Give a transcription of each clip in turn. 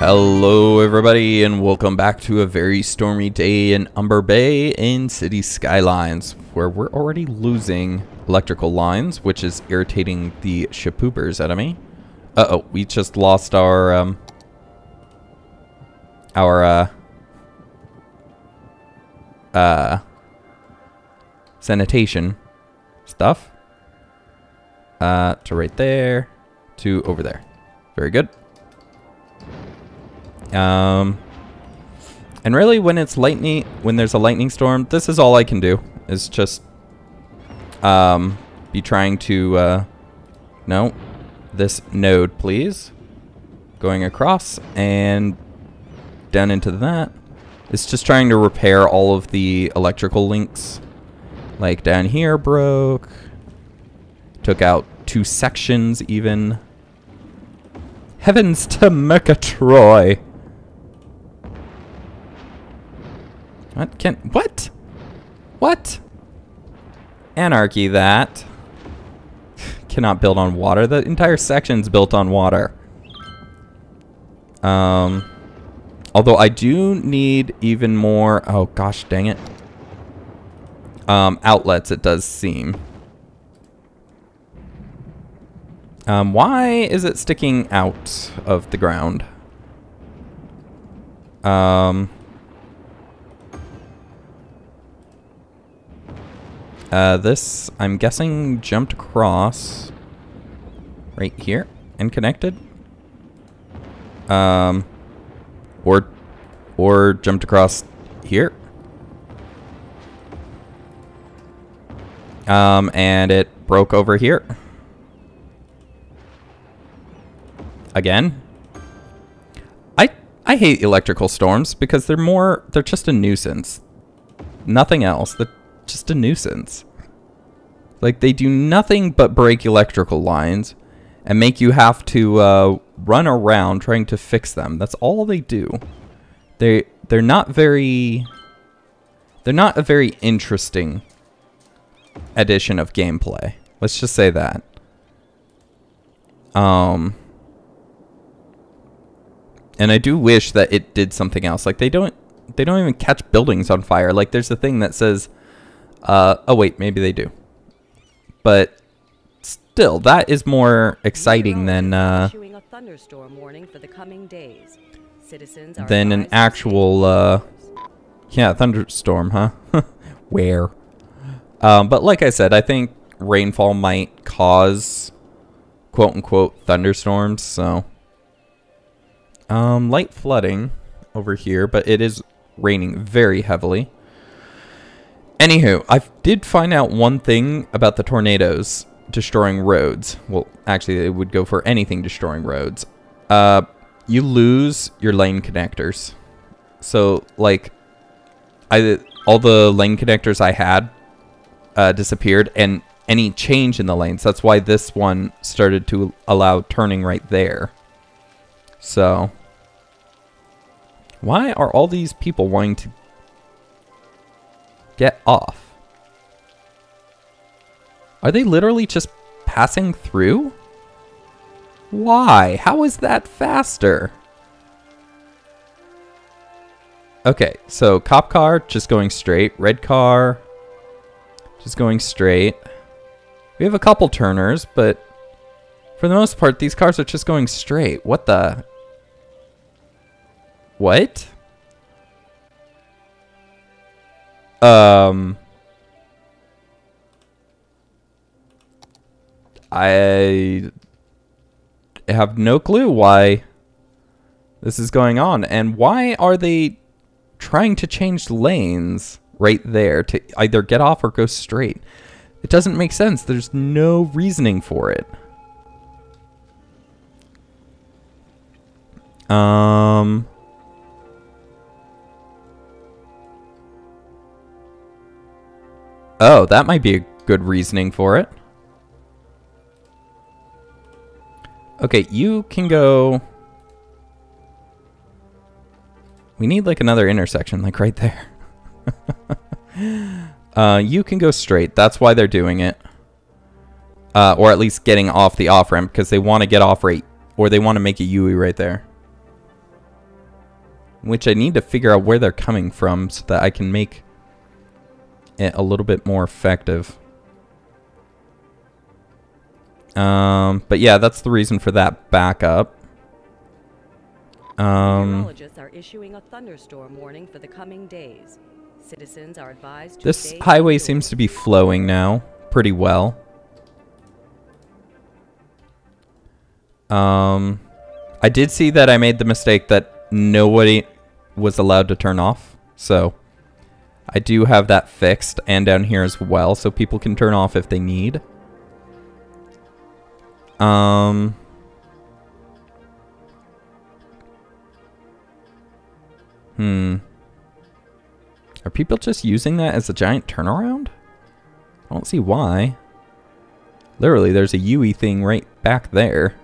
Hello, everybody, and welcome back to a very stormy day in Umber Bay in City Skylines, where we're already losing electrical lines, which is irritating the Shapoopers out of me. Uh-oh, we just lost our, um, our, uh, uh, sanitation stuff. Uh, to right there, to over there. Very good. Um, and really, when it's lightning, when there's a lightning storm, this is all I can do. Is just um, be trying to uh, no, this node, please, going across and down into that. It's just trying to repair all of the electrical links. Like down here broke. Took out two sections even. Heavens to Murgatroyd! What can what? What? Anarchy that. Cannot build on water. The entire section's built on water. Um although I do need even more oh gosh dang it. Um outlets it does seem. Um why is it sticking out of the ground? Um Uh, this, I'm guessing, jumped across right here and connected. Um, or, or jumped across here. Um, and it broke over here. Again. I, I hate electrical storms because they're more, they're just a nuisance. Nothing else. The just a nuisance. Like, they do nothing but break electrical lines and make you have to uh, run around trying to fix them. That's all they do. They, they're not very... They're not a very interesting addition of gameplay. Let's just say that. Um... And I do wish that it did something else. Like, they don't... They don't even catch buildings on fire. Like, there's a thing that says uh, oh wait, maybe they do. But still, that is more exciting than uh, than an actual uh, yeah thunderstorm, huh? Where? Um, but like I said, I think rainfall might cause quote unquote thunderstorms. So um, light flooding over here, but it is raining very heavily. Anywho, I did find out one thing about the tornadoes destroying roads. Well, actually, it would go for anything destroying roads. Uh, you lose your lane connectors. So, like, I all the lane connectors I had uh, disappeared, and any change in the lanes. That's why this one started to allow turning right there. So, why are all these people wanting to Get off. Are they literally just passing through? Why? How is that faster? Okay, so cop car just going straight. Red car just going straight. We have a couple turners, but for the most part, these cars are just going straight. What the? What? Um, I have no clue why this is going on. And why are they trying to change lanes right there to either get off or go straight? It doesn't make sense. There's no reasoning for it. Um... Oh, that might be a good reasoning for it. Okay, you can go... We need like another intersection, like right there. uh, you can go straight. That's why they're doing it. Uh, or at least getting off the off-ramp because they want to get off right, or they want to make a UE right there. Which I need to figure out where they're coming from so that I can make it a little bit more effective. Um, but yeah, that's the reason for that backup. Um, Meteorologists are issuing a thunderstorm warning for the coming days. Citizens are advised to this highway seems to be flowing now pretty well. Um, I did see that I made the mistake that nobody was allowed to turn off. So I do have that fixed and down here as well. So people can turn off if they need. Um, hmm. Are people just using that as a giant turnaround? I don't see why. Literally, there's a UE thing right back there.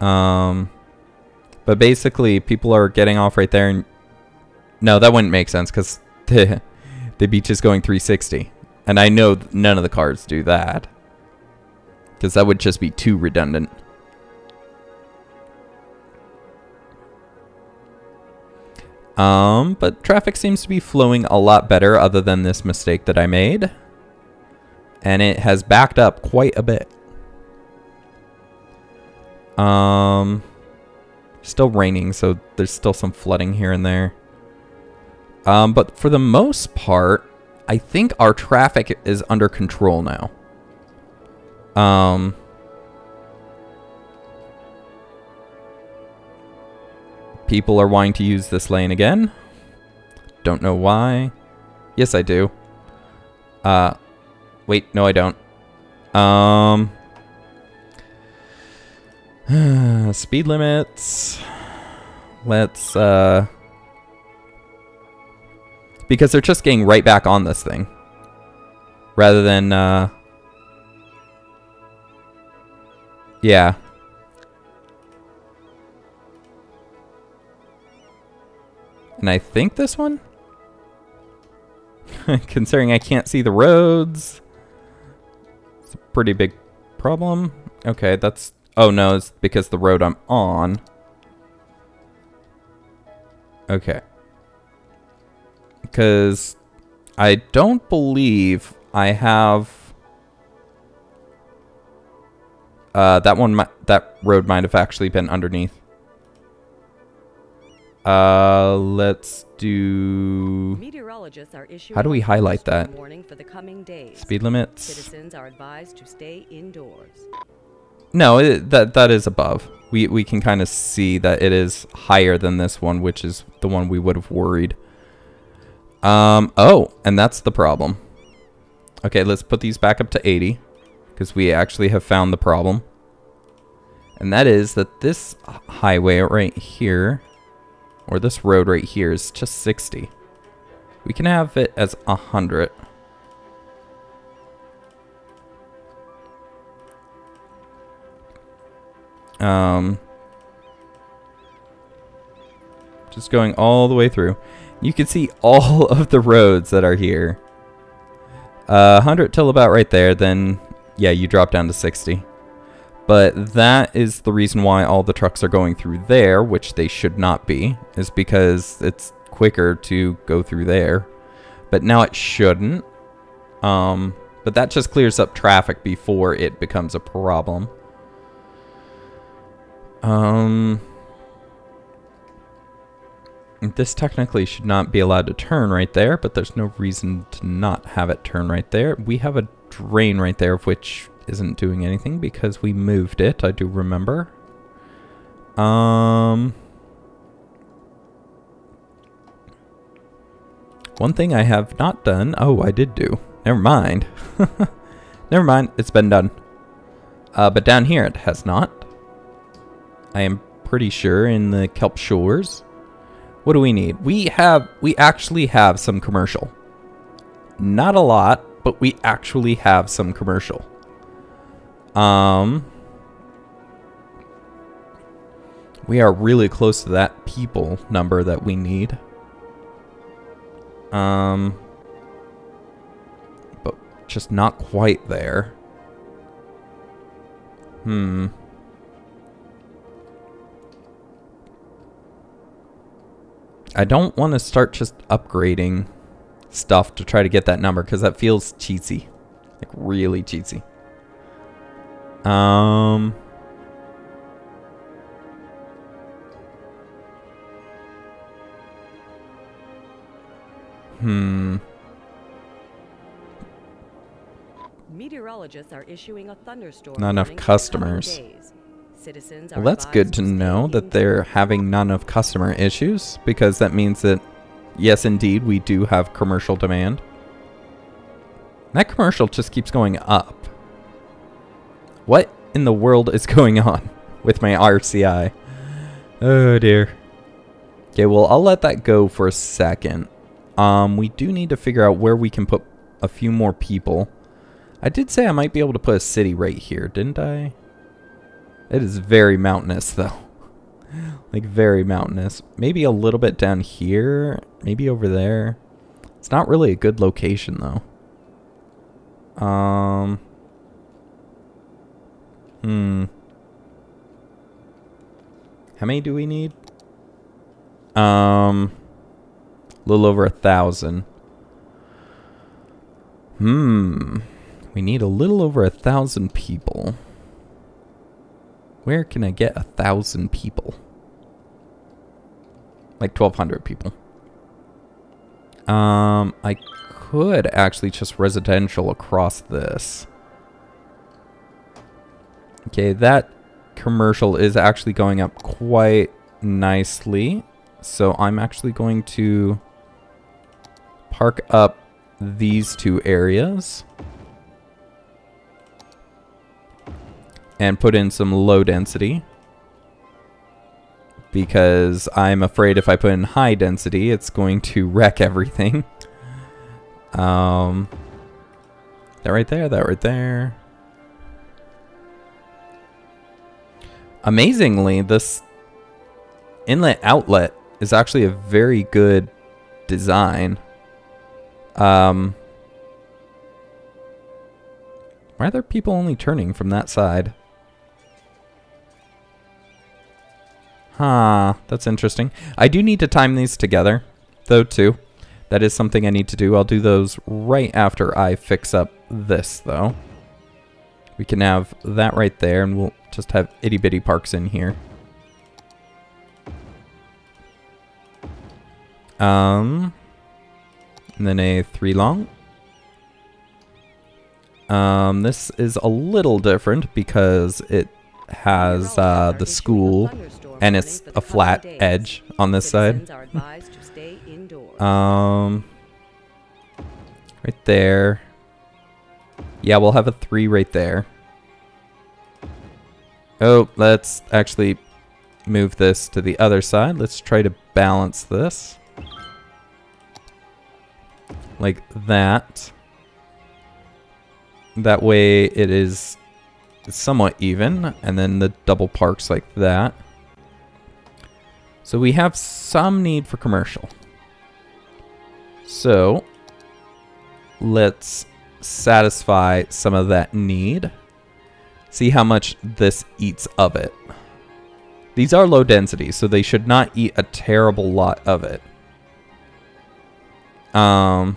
Um, but basically, people are getting off right there. And no, that wouldn't make sense because the the beach is going 360, and I know none of the cars do that because that would just be too redundant. Um, but traffic seems to be flowing a lot better other than this mistake that I made. And it has backed up quite a bit. Um, still raining, so there's still some flooding here and there. Um, but for the most part, I think our traffic is under control now. Um, people are wanting to use this lane again. Don't know why. Yes, I do. Uh, wait, no, I don't. Um, speed limits. Let's, uh, because they're just getting right back on this thing. Rather than, uh, yeah. And I think this one? Considering I can't see the roads. It's a pretty big problem. Okay, that's... Oh no, it's because the road I'm on. Okay. Because I don't believe I have... Uh, that one, that road might have actually been underneath. Uh, let's do Meteorologists are issuing How do we highlight that? warning for the coming days. speed limits. Citizens are advised to stay indoors. No, it, that that is above. We we can kind of see that it is higher than this one, which is the one we would have worried. Um. Oh, and that's the problem. Okay, let's put these back up to 80 because we actually have found the problem. And that is that this highway right here, or this road right here, is just 60. We can have it as 100. Um, just going all the way through. You can see all of the roads that are here. Uh, 100 till about right there, then yeah, you drop down to 60. But that is the reason why all the trucks are going through there, which they should not be, is because it's quicker to go through there. But now it shouldn't. Um, but that just clears up traffic before it becomes a problem. Um, this technically should not be allowed to turn right there, but there's no reason to not have it turn right there. We have a drain right there, which isn't doing anything because we moved it. I do remember. Um, one thing I have not done. Oh, I did do. Never mind. Never mind. It's been done. Uh, but down here it has not. I am pretty sure in the kelp shores. What do we need? We have we actually have some commercial. Not a lot, but we actually have some commercial. Um We are really close to that people number that we need. Um but just not quite there. Hmm. I don't want to start just upgrading stuff to try to get that number because that feels cheesy. Like really cheesy. Um... Hmm. Meteorologists are issuing a thunderstorm. Not enough customers. Well, that's good to know that they're having none of customer issues because that means that, yes, indeed, we do have commercial demand. That commercial just keeps going up. What in the world is going on with my RCI? Oh dear. Okay, well, I'll let that go for a second. Um, we do need to figure out where we can put a few more people. I did say I might be able to put a city right here, didn't I? It is very mountainous, though. like, very mountainous. Maybe a little bit down here. Maybe over there. It's not really a good location, though. Um... Hmm. How many do we need? Um A little over a thousand. Hmm. We need a little over a thousand people. Where can I get a thousand people? Like 1,200 people. Um, I could actually just residential across this. Okay, that commercial is actually going up quite nicely. So I'm actually going to park up these two areas. And put in some low density. Because I'm afraid if I put in high density, it's going to wreck everything. Um, that right there, that right there. Amazingly, this inlet outlet is actually a very good design. Um, why are there people only turning from that side? Huh, that's interesting. I do need to time these together, though, too. That is something I need to do. I'll do those right after I fix up this, though. We can have that right there, and we'll just have itty-bitty parks in here. Um, and then a three long. Um, this is a little different because it has uh, the school and it's a flat edge on this side. um, right there. Yeah, we'll have a three right there. Oh, let's actually move this to the other side. Let's try to balance this like that. That way it is somewhat even, and then the double parks like that. So we have some need for commercial. So let's satisfy some of that need. See how much this eats of it. These are low density, so they should not eat a terrible lot of it. Um,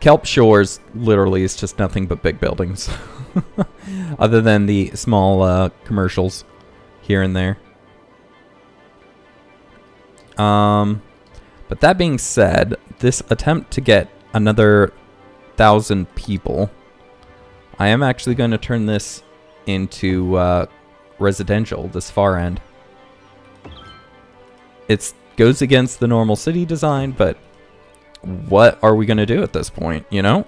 Kelp Shores literally is just nothing but big buildings. Other than the small uh, commercials here and there. Um, but that being said, this attempt to get another thousand people, I am actually going to turn this into uh, residential, this far end. It goes against the normal city design, but what are we going to do at this point, you know?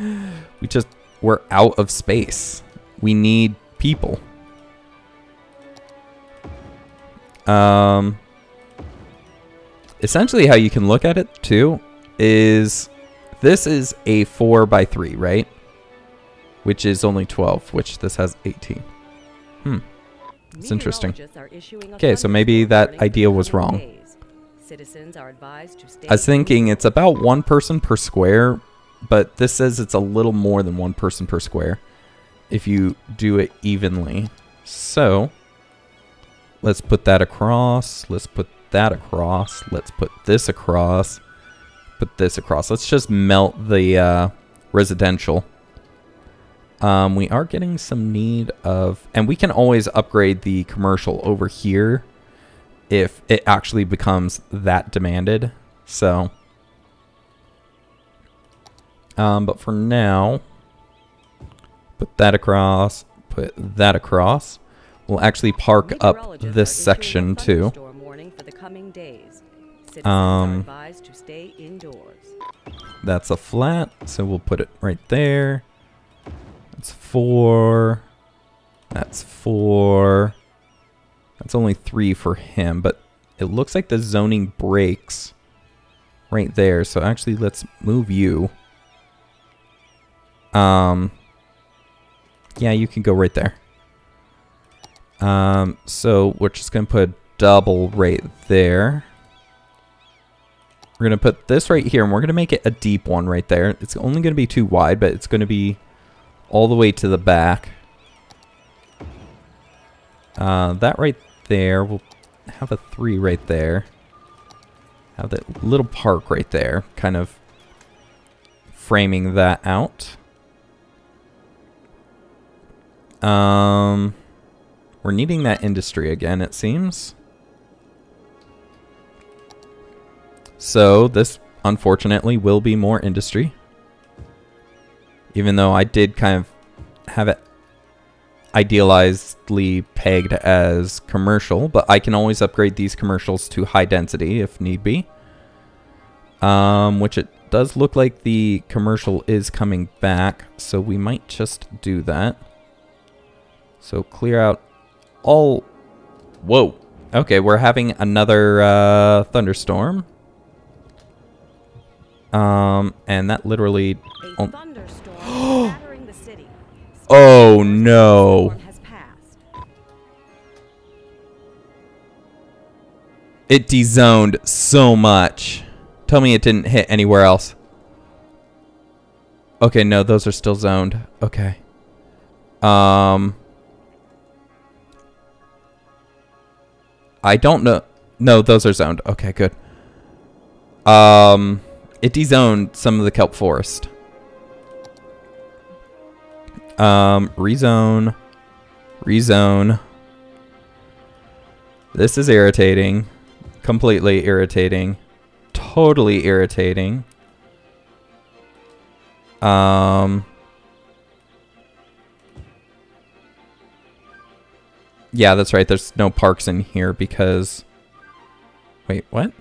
we just, we're out of space. We need people. Um, essentially how you can look at it too is this is a 4 by 3 right? Which is only 12, which this has 18. Hmm. It's interesting. Okay, so maybe that idea was wrong. Citizens are advised to stay I was thinking it's about one person per square, but this says it's a little more than one person per square if you do it evenly. So, let's put that across. Let's put that across. Let's put this across. Put this across. Let's just melt the uh, residential. Um, we are getting some need of... And we can always upgrade the commercial over here if it actually becomes that demanded. So... Um, but for now, put that across, put that across. We'll actually park up this section too. Um, that's a flat, so we'll put it right there. That's four. That's four. That's only three for him, but it looks like the zoning breaks right there. So actually, let's move you. Um, yeah, you can go right there. Um, so we're just going to put a double right there. We're going to put this right here, and we're going to make it a deep one right there. It's only going to be too wide, but it's going to be all the way to the back. Uh, that right there, we'll have a three right there. Have that little park right there, kind of framing that out. Um, we're needing that industry again, it seems. So this, unfortunately, will be more industry. Even though I did kind of have it idealizedly pegged as commercial, but I can always upgrade these commercials to high density if need be. Um, which it does look like the commercial is coming back, so we might just do that. So clear out all... Whoa. Okay, we're having another uh, thunderstorm. Um, and that literally... Oh, oh no. It dezoned so much. Tell me it didn't hit anywhere else. Okay, no, those are still zoned. Okay. Um... I don't know. No, those are zoned. Okay, good. Um, it dezoned some of the kelp forest. Um, rezone. Rezone. This is irritating. Completely irritating. Totally irritating. Um... Yeah, that's right. There's no parks in here because... Wait, what?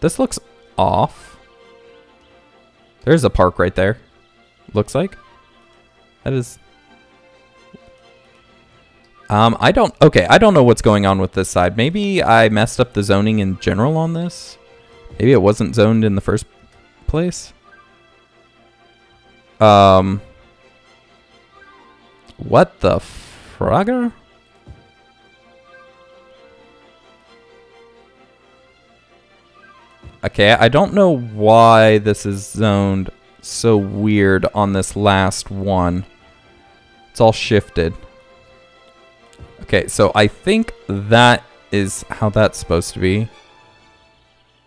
This looks off. There's a park right there. Looks like. That is... Um, I don't... Okay, I don't know what's going on with this side. Maybe I messed up the zoning in general on this. Maybe it wasn't zoned in the first place. Um... What the Frogger? Okay, I don't know why this is zoned so weird on this last one. It's all shifted. Okay, so I think that is how that's supposed to be.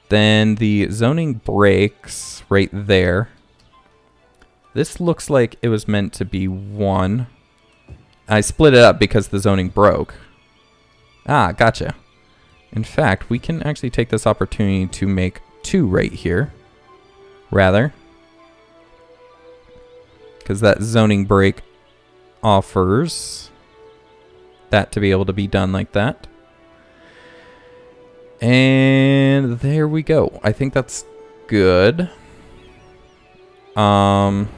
Then the zoning breaks right there. This looks like it was meant to be one. I split it up because the zoning broke. Ah, gotcha. In fact, we can actually take this opportunity to make two right here. Rather. Because that zoning break offers that to be able to be done like that. And there we go. I think that's good. Um...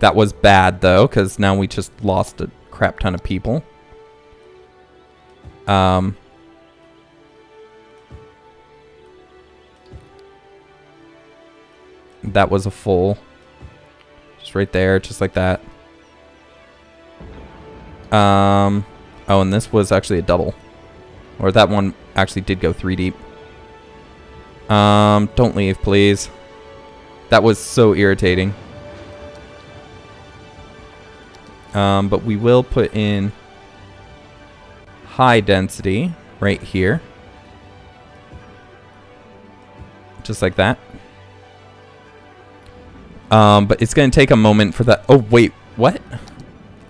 That was bad, though, because now we just lost a crap ton of people. Um... That was a full. Just right there, just like that. Um... Oh, and this was actually a double. Or that one actually did go three deep. Um, don't leave, please. That was so irritating. Um, but we will put in high density right here. Just like that. Um, but it's going to take a moment for that. Oh, wait. What?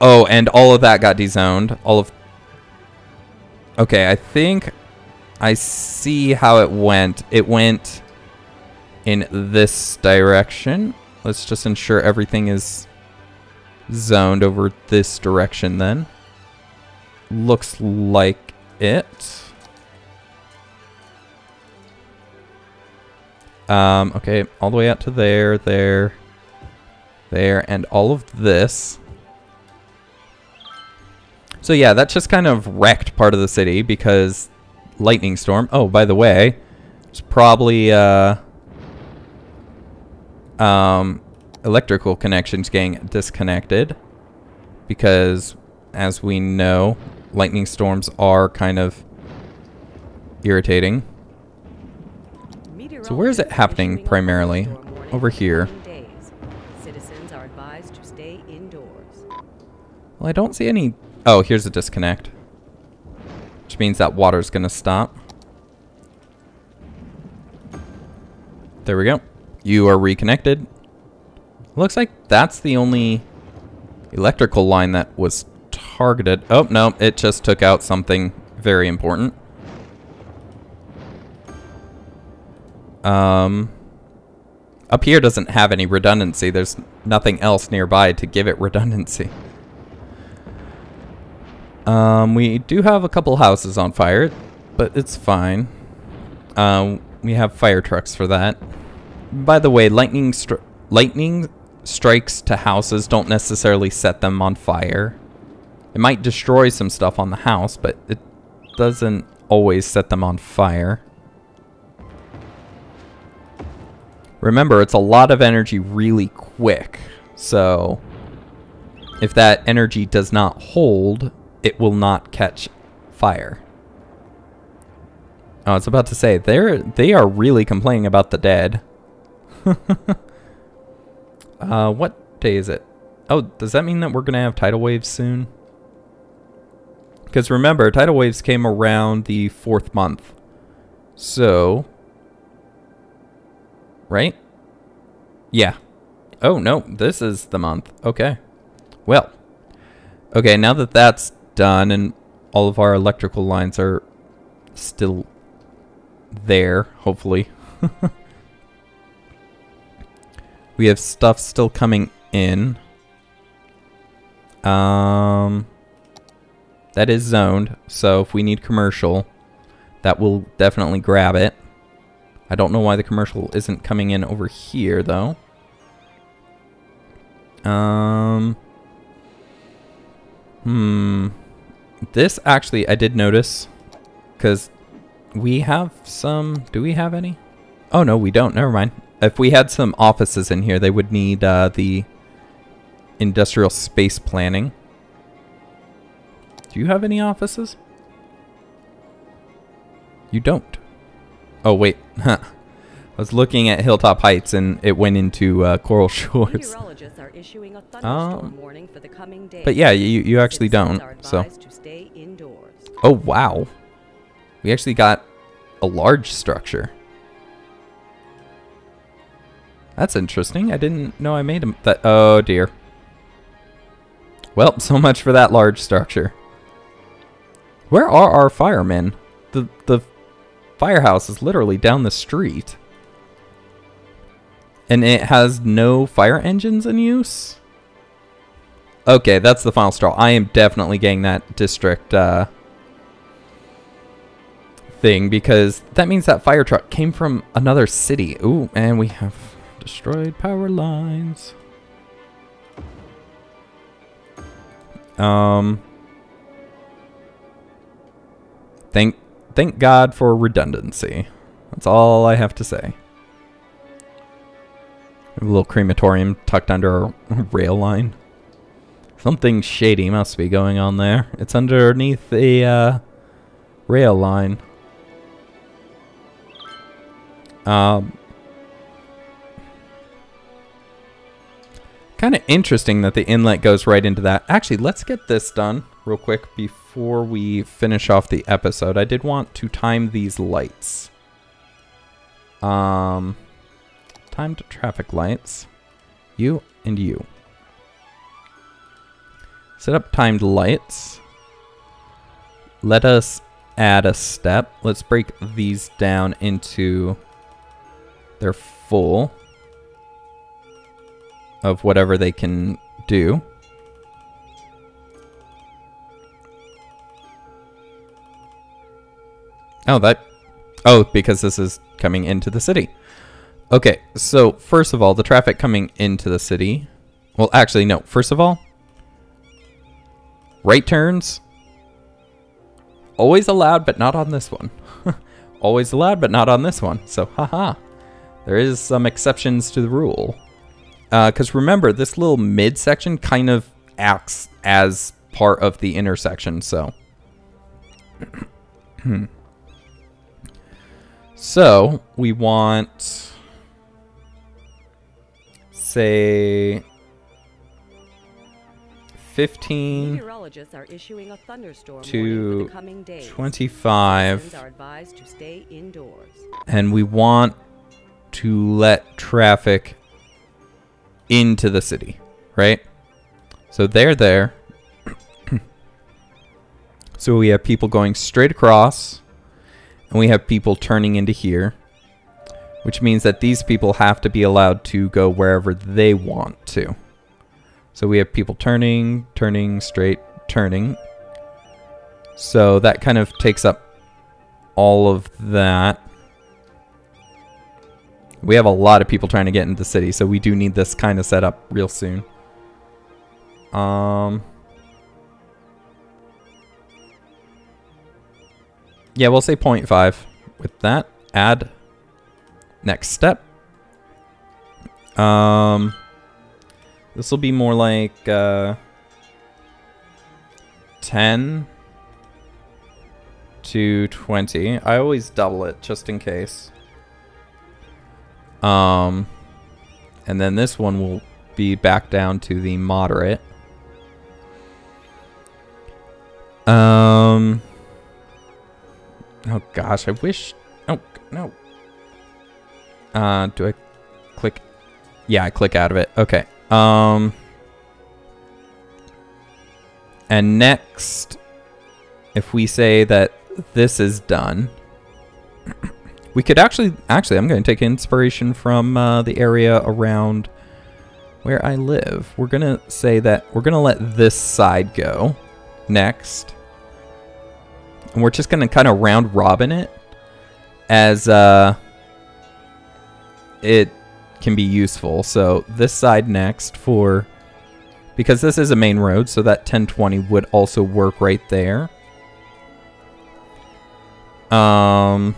Oh, and all of that got dezoned. All of... Okay, I think I see how it went. It went in this direction. Let's just ensure everything is zoned over this direction then. Looks like it. Um, okay, all the way out to there, there, there, and all of this. So yeah, that just kind of wrecked part of the city because lightning storm. Oh, by the way, it's probably uh, um, electrical connections getting disconnected because, as we know, lightning storms are kind of irritating. So where is it happening primarily? Over here. Well, I don't see any... Oh, here's a disconnect. Which means that water's going to stop. There we go. You are reconnected. Looks like that's the only electrical line that was targeted. Oh, no, it just took out something very important. Um, up here doesn't have any redundancy. There's nothing else nearby to give it redundancy. Um, we do have a couple houses on fire, but it's fine. Um, we have fire trucks for that. By the way, lightning lightning strikes to houses don't necessarily set them on fire. It might destroy some stuff on the house, but it doesn't always set them on fire. Remember, it's a lot of energy really quick. So, if that energy does not hold, it will not catch fire. I was about to say, they're, they are really complaining about the dead. uh, what day is it? Oh, does that mean that we're going to have tidal waves soon? Because remember, tidal waves came around the fourth month. So, right? Yeah. Oh, no, this is the month. Okay. Well, okay, now that that's done and all of our electrical lines are still there, hopefully. we have stuff still coming in. Um, that is zoned, so if we need commercial, that will definitely grab it. I don't know why the commercial isn't coming in over here, though. Um, hmm. This actually, I did notice, because we have some, do we have any? Oh no, we don't, never mind. If we had some offices in here, they would need uh, the industrial space planning. Do you have any offices? You don't. Oh wait, I was looking at Hilltop Heights and it went into uh, Coral Shores. um, but yeah, you you actually don't. So. Oh wow, we actually got a large structure. That's interesting. I didn't know I made them that. Oh dear. Well, so much for that large structure. Where are our firemen? The the firehouse is literally down the street. And it has no fire engines in use? Okay, that's the final straw. I am definitely getting that district uh, thing because that means that fire truck came from another city. Ooh, and we have destroyed power lines. Um, thank thank God for redundancy. That's all I have to say. A little crematorium tucked under a rail line. Something shady must be going on there. It's underneath the uh, rail line. Um, kind of interesting that the inlet goes right into that. Actually, let's get this done real quick before we finish off the episode. I did want to time these lights. Um, timed traffic lights. You and you. Set up timed lights. Let us add a step. Let's break these down into their full of whatever they can do. Oh, that... Oh, because this is coming into the city. Okay, so first of all, the traffic coming into the city... Well, actually, no. First of all, right turns always allowed, but not on this one. always allowed, but not on this one. So, haha. There is some exceptions to the rule. Because uh, remember, this little midsection kind of acts as part of the intersection, so... so, we want... Say... 15 are issuing a thunderstorm to, the coming days. 25 are advised to stay indoors. and we want to let traffic into the city right so they're there so we have people going straight across and we have people turning into here which means that these people have to be allowed to go wherever they want to so we have people turning turning straight turning. So that kind of takes up all of that. We have a lot of people trying to get into the city, so we do need this kind of set up real soon. Um... Yeah, we'll say 0.5 with that. Add next step. Um, this will be more like uh, 10 to 20. I always double it just in case. Um, and then this one will be back down to the moderate. Um, oh gosh, I wish, oh, no. Uh, do I click? Yeah, I click out of it. Okay. Um, and next, if we say that this is done, we could actually, actually, I'm going to take inspiration from uh, the area around where I live. We're going to say that we're going to let this side go next. And we're just going to kind of round robin it as uh, it can be useful. So this side next for because this is a main road, so that 1020 would also work right there. Um.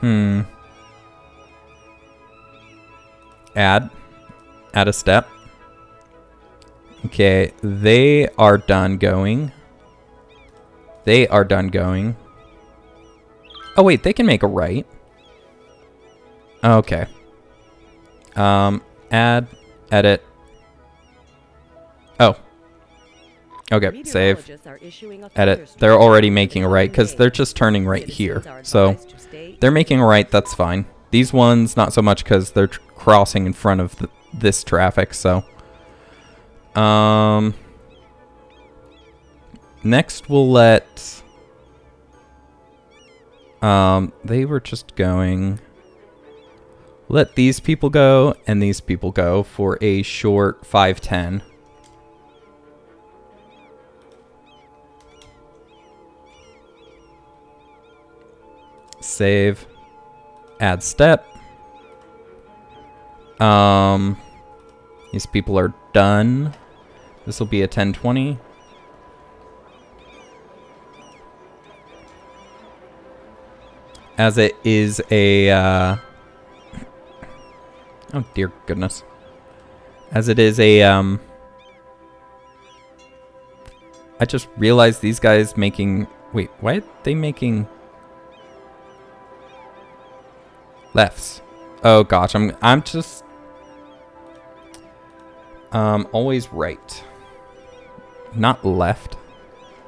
Hmm. Add. Add a step. Okay, they are done going. They are done going. Oh wait, they can make a right. Okay. Um, add, edit. Okay, save. Edit. They're already making a right because they're just turning right here. So they're making a right, that's fine. These ones, not so much because they're crossing in front of the, this traffic, so. Um, next we'll let... Um, they were just going let these people go and these people go for a short 510. Save. Add step. Um, these people are done. This will be a 1020. As it is a, uh, Oh, dear goodness. As it is a, um... I just realized these guys making... Wait, why are they making... Lefts. Oh gosh, I'm I'm just um always right. Not left.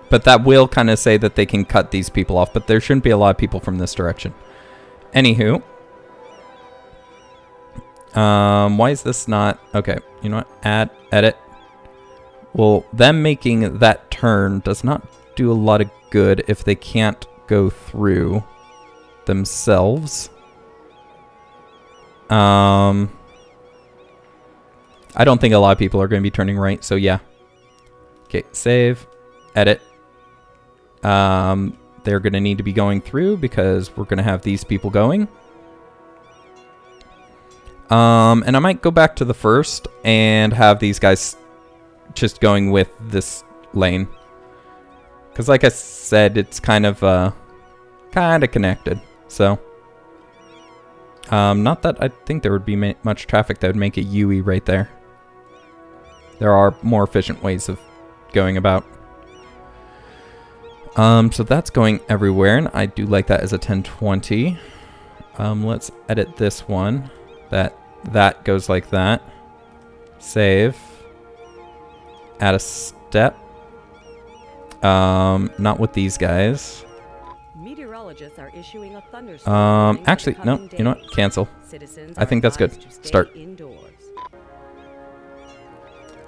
But that will kind of say that they can cut these people off, but there shouldn't be a lot of people from this direction. Anywho. Um, why is this not... Okay, you know what? Add, edit. Well, them making that turn does not do a lot of good if they can't go through themselves. Um, I don't think a lot of people are going to be turning right, so yeah. Okay, save, edit. Um, they're going to need to be going through because we're going to have these people going. Um, and I might go back to the first and have these guys just going with this lane. Because like I said, it's kind of, uh, kind of connected. So, um, not that I think there would be much traffic that would make a UE right there. There are more efficient ways of going about. Um, so that's going everywhere, and I do like that as a 1020. Um, let's edit this one. That that goes like that. Save. Add a step. Um, not with these guys. Meteorologists are issuing a thunderstorm. Um, actually, no. Days. You know what? Cancel. Citizens I think that's good. Start. Indoors.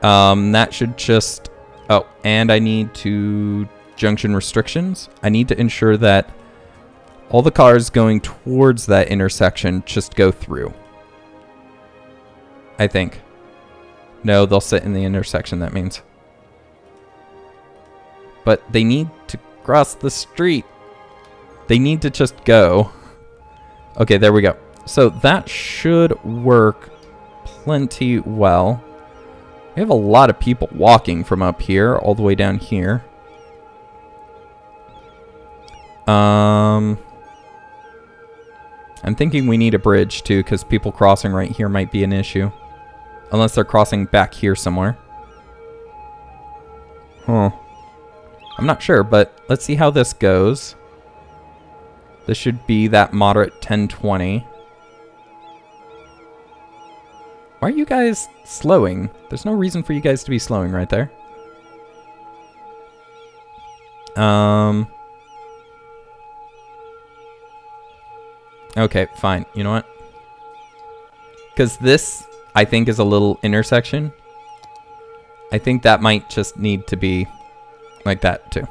Um, that should just. Oh, and I need to junction restrictions. I need to ensure that all the cars going towards that intersection just go through. I think. No, they'll sit in the intersection, that means. But they need to cross the street. They need to just go. Okay, there we go. So that should work plenty well. We have a lot of people walking from up here all the way down here. Um, I'm thinking we need a bridge too, because people crossing right here might be an issue. Unless they're crossing back here somewhere. Huh. I'm not sure, but let's see how this goes. This should be that moderate 1020. Why are you guys slowing? There's no reason for you guys to be slowing right there. Um... Okay, fine. You know what? Because this, I think, is a little intersection. I think that might just need to be like that, too.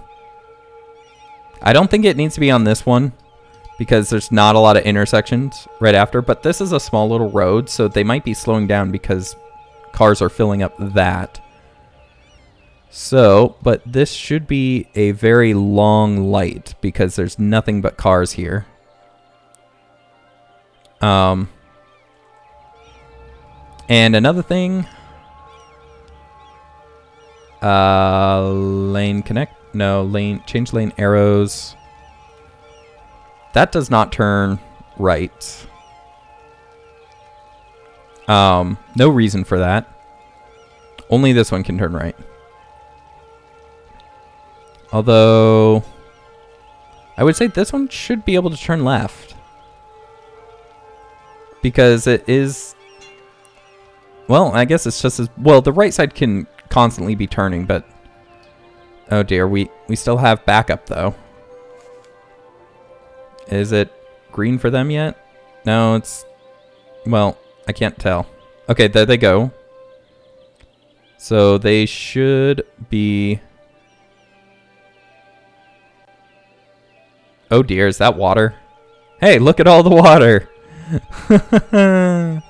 I don't think it needs to be on this one because there's not a lot of intersections right after. But this is a small little road, so they might be slowing down because cars are filling up that. So, but this should be a very long light because there's nothing but cars here. Um, and another thing, uh, lane connect, no, lane, change lane arrows. That does not turn right. Um, no reason for that. Only this one can turn right. Although, I would say this one should be able to turn left because it is well I guess it's just as well the right side can constantly be turning but oh dear we we still have backup though is it green for them yet? No it's well I can't tell. Okay there they go. So they should be oh dear is that water? Hey look at all the water!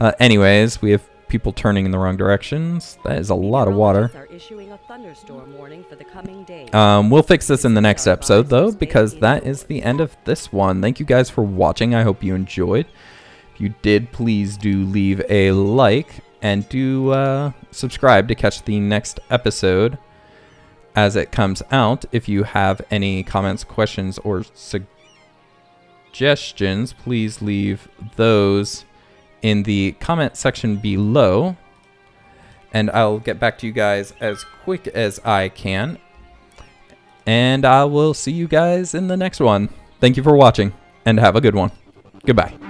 Uh, anyways, we have people turning in the wrong directions. That is a lot of water. Um, we'll fix this in the next episode, though, because that is the end of this one. Thank you guys for watching. I hope you enjoyed. If you did, please do leave a like and do uh, subscribe to catch the next episode as it comes out. If you have any comments, questions, or suggestions, suggestions, please leave those in the comment section below. And I'll get back to you guys as quick as I can. And I will see you guys in the next one. Thank you for watching, and have a good one. Goodbye.